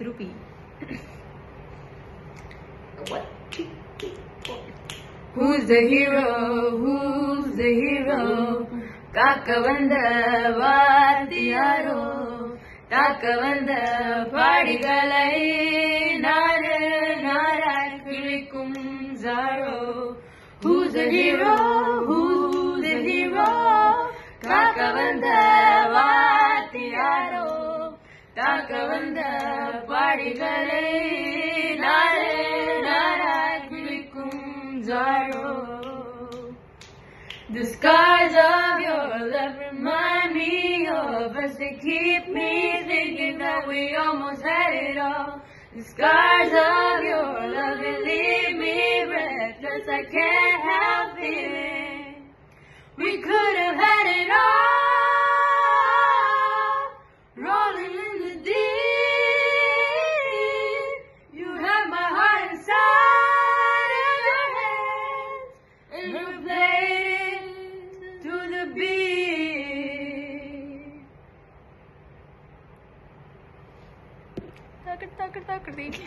rupee. what? Who's the hero? Who's the hero? Kaka vanda vaadiyaro. Kaka nare paadigalai nara nara zaro. Who's the hero? Who's the hero? Kakavanda. தாக்க வந்த பாடிகளை நாடு நாராய் கிழிக்கும் Jaro The scars of your love remind me of us. They keep me thinking that we almost had it all. The scars of your love they leave me breathless. I can't help feeling Takır takır takır değil.